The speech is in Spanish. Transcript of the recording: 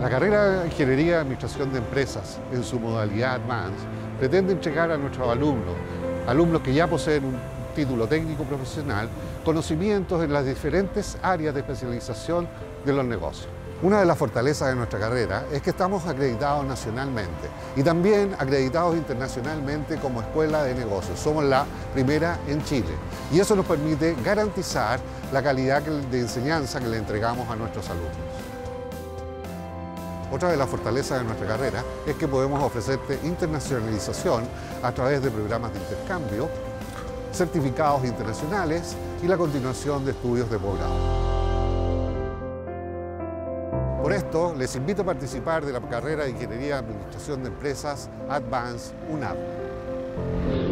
La carrera de Ingeniería de Administración de Empresas, en su modalidad Advanced, pretende entregar a nuestros alumnos, alumnos que ya poseen un título técnico profesional, conocimientos en las diferentes áreas de especialización de los negocios. Una de las fortalezas de nuestra carrera es que estamos acreditados nacionalmente y también acreditados internacionalmente como escuela de negocios. Somos la primera en Chile y eso nos permite garantizar la calidad de enseñanza que le entregamos a nuestros alumnos. Otra de las fortalezas de nuestra carrera es que podemos ofrecerte internacionalización a través de programas de intercambio, certificados internacionales y la continuación de estudios de posgrado. Por esto, les invito a participar de la carrera de Ingeniería de Administración de Empresas Advanced UNAP.